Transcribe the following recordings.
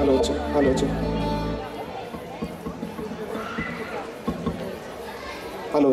Hello, check. Hello,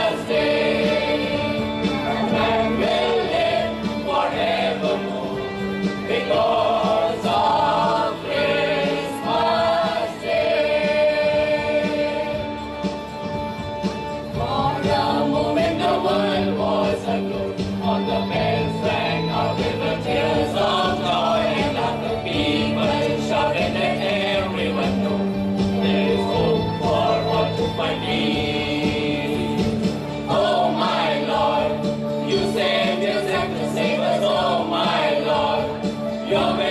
Amen.